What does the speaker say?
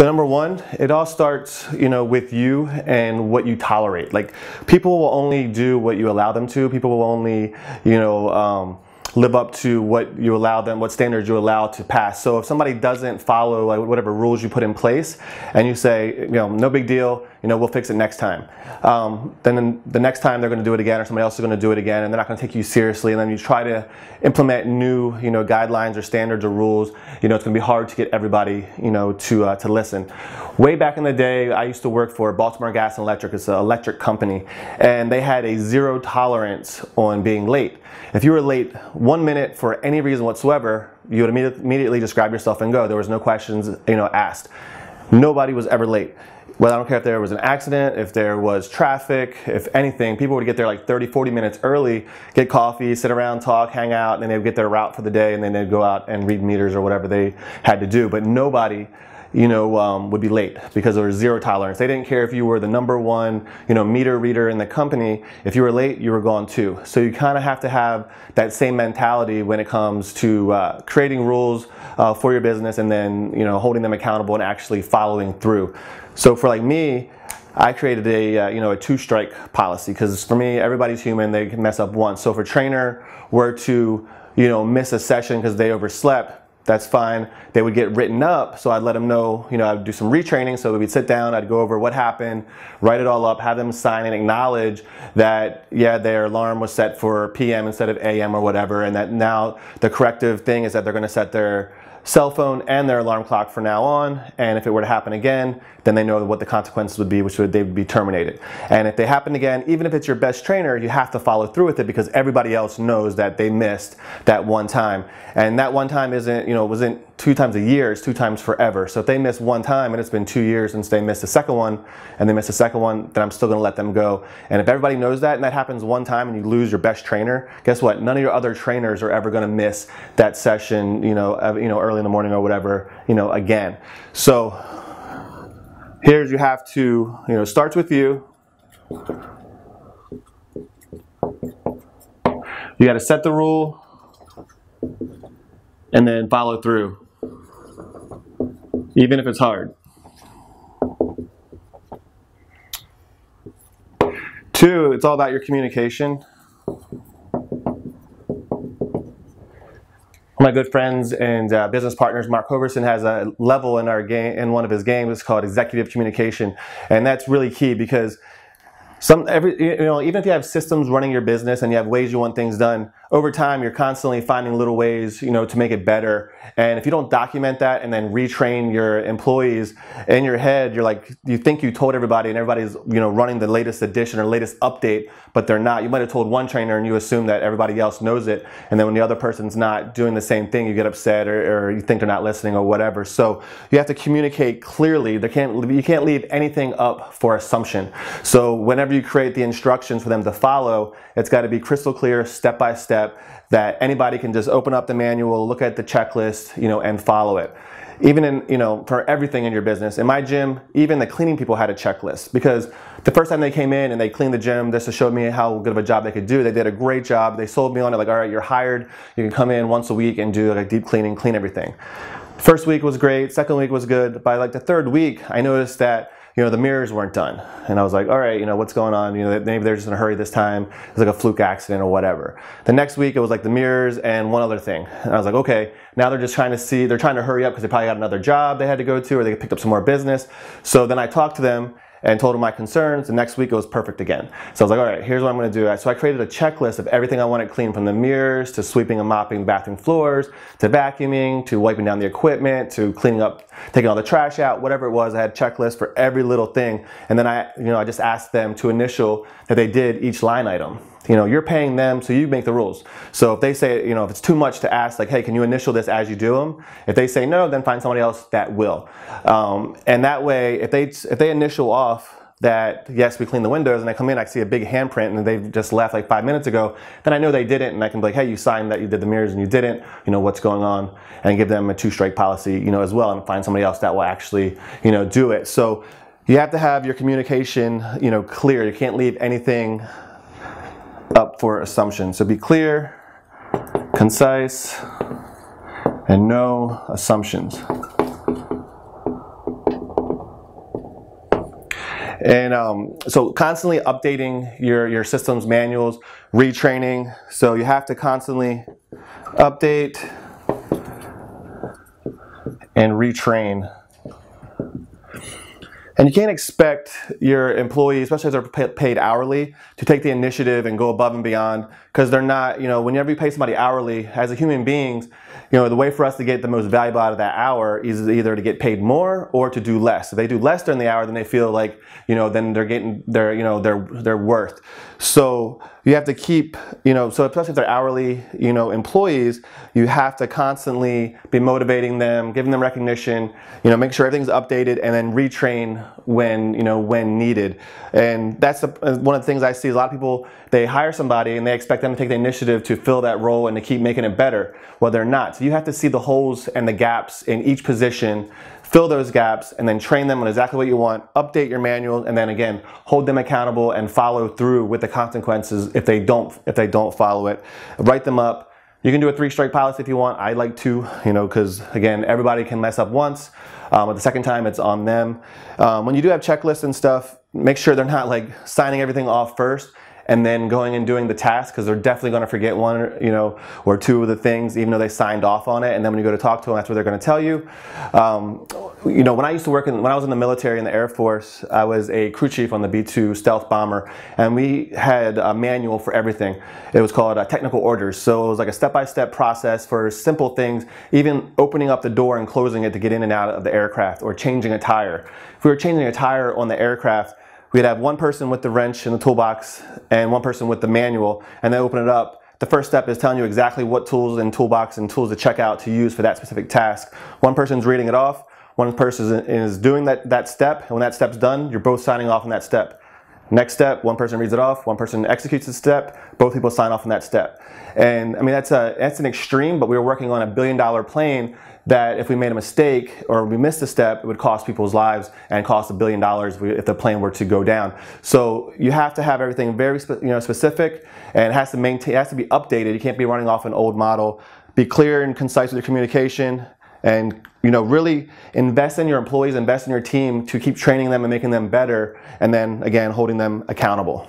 The number one, it all starts, you know, with you and what you tolerate. Like people will only do what you allow them to. People will only, you know, um, live up to what you allow them, what standards you allow to pass. So if somebody doesn't follow like, whatever rules you put in place, and you say, you know, no big deal, you know, we'll fix it next time. Um, then the next time they're going to do it again, or somebody else is going to do it again, and they're not going to take you seriously. And then you try to implement new, you know, guidelines or standards or rules. You know, it's going to be hard to get everybody, you know, to uh, to listen. Way back in the day, I used to work for Baltimore Gas and Electric. It's an electric company, and they had a zero tolerance on being late. If you were late one minute for any reason whatsoever, you would immediately describe yourself and go. There was no questions, you know, asked. Nobody was ever late. Well, I don't care if there was an accident, if there was traffic, if anything, people would get there like 30, 40 minutes early, get coffee, sit around, talk, hang out, and then they would get their route for the day, and then they'd go out and read meters or whatever they had to do. But nobody you know, um, would be late because there was zero tolerance. They didn't care if you were the number one, you know, meter reader in the company. If you were late, you were gone too. So you kind of have to have that same mentality when it comes to uh, creating rules uh, for your business and then, you know, holding them accountable and actually following through. So for like me, I created a uh, you know a two strike policy because for me everybody's human they can mess up once. So if a trainer were to you know miss a session because they overslept, that's fine. They would get written up, so I'd let them know, you know, I'd do some retraining, so we'd sit down, I'd go over what happened, write it all up, have them sign and acknowledge that, yeah, their alarm was set for PM instead of AM or whatever, and that now the corrective thing is that they're gonna set their cell phone and their alarm clock from now on. And if it were to happen again, then they know what the consequences would be, which would they would be terminated. And if they happen again, even if it's your best trainer, you have to follow through with it because everybody else knows that they missed that one time. And that one time isn't, you know, wasn't two times a year, it's two times forever. So if they miss one time and it's been two years since they missed the second one and they missed the second one, then I'm still gonna let them go. And if everybody knows that and that happens one time and you lose your best trainer, guess what? None of your other trainers are ever gonna miss that session, you know, you know, early in the morning or whatever, you know, again. So here's you have to, you know, starts with you. You got to set the rule and then follow through even if it's hard. Two, it's all about your communication. my good friends and uh, business partners, Mark Hoverson has a level in our game in one of his games. It's called executive communication, and that's really key because some every you know even if you have systems running your business and you have ways you want things done over time you're constantly finding little ways you know to make it better. And if you don't document that and then retrain your employees in your head you're like you think you told everybody and everybody's you know running the latest edition or latest update but they're not. You might have told one trainer and you assume that everybody else knows it. And then when the other person's not doing the same thing you get upset or, or you think they're not listening or whatever. So you have to communicate clearly. There can't you can't leave anything up for assumption. So whenever you create the instructions for them to follow it's got to be crystal clear step by step step that anybody can just open up the manual, look at the checklist, you know, and follow it. Even in, you know, for everything in your business. In my gym, even the cleaning people had a checklist because the first time they came in and they cleaned the gym just to show me how good of a job they could do, they did a great job. They sold me on it like, all right, you're hired. You can come in once a week and do like a deep cleaning, clean everything. First week was great. Second week was good. By like the third week, I noticed that you know, the mirrors weren't done. And I was like, all right, you know, what's going on? You know, maybe they're just in a hurry this time. It's like a fluke accident or whatever. The next week it was like the mirrors and one other thing. And I was like, okay, now they're just trying to see, they're trying to hurry up because they probably got another job they had to go to or they picked up some more business. So then I talked to them and told him my concerns. The next week it was perfect again. So I was like, all right, here's what I'm gonna do. So I created a checklist of everything I wanted clean from the mirrors to sweeping and mopping bathroom floors to vacuuming to wiping down the equipment to cleaning up, taking all the trash out, whatever it was. I had checklists for every little thing. And then I, you know, I just asked them to initial that they did each line item. You know, you're paying them, so you make the rules. So if they say, you know, if it's too much to ask, like, hey, can you initial this as you do them? If they say no, then find somebody else that will. Um, and that way, if they if they initial off that yes, we clean the windows, and I come in, I see a big handprint, and they've just left like five minutes ago, then I know they didn't, and I can be like, hey, you signed that you did the mirrors and you didn't, you know, what's going on, and give them a two strike policy, you know, as well, and find somebody else that will actually, you know, do it. So you have to have your communication, you know, clear. You can't leave anything up for assumption. So be clear, concise, and no assumptions. And um, so constantly updating your, your systems manuals, retraining. So you have to constantly update and retrain. And you can't expect your employees, especially if they're paid hourly, to take the initiative and go above and beyond because they're not, you know, whenever you pay somebody hourly, as a human beings, you know, the way for us to get the most valuable out of that hour is either to get paid more or to do less. If they do less during the hour, then they feel like, you know, then they're getting their, you know, their, their worth. So you have to keep, you know, so especially if they're hourly, you know, employees, you have to constantly be motivating them, giving them recognition, you know, make sure everything's updated and then retrain when, you know, when needed. And that's the, uh, one of the things I see a lot of people, they hire somebody and they expect them to take the initiative to fill that role and to keep making it better. Well, they're not. So you have to see the holes and the gaps in each position fill those gaps, and then train them on exactly what you want, update your manual, and then again, hold them accountable and follow through with the consequences if they don't, if they don't follow it. Write them up. You can do a three strike policy if you want. I like to, you know, because again, everybody can mess up once. Um, but the second time, it's on them. Um, when you do have checklists and stuff, make sure they're not like signing everything off first and then going and doing the task because they're definitely going to forget one, you know, or two of the things, even though they signed off on it. And then when you go to talk to them, that's what they're going to tell you. Um, you know, when I used to work in, when I was in the military in the Air Force, I was a crew chief on the B-2 stealth bomber, and we had a manual for everything. It was called uh, technical orders. So it was like a step-by-step -step process for simple things, even opening up the door and closing it to get in and out of the aircraft, or changing a tire. If we were changing a tire on the aircraft, we'd have one person with the wrench in the toolbox and one person with the manual, and they open it up. The first step is telling you exactly what tools and toolbox and tools to check out to use for that specific task. One person's reading it off, one person is doing that, that step, and when that step's done, you're both signing off on that step. Next step, one person reads it off, one person executes the step, both people sign off on that step. And I mean, that's, a, that's an extreme, but we were working on a billion dollar plane that if we made a mistake or we missed a step, it would cost people's lives and cost a billion dollars if the plane were to go down. So you have to have everything very you know, specific and it has to maintain, it has to be updated. You can't be running off an old model. Be clear and concise with your communication and you know really invest in your employees invest in your team to keep training them and making them better and then again holding them accountable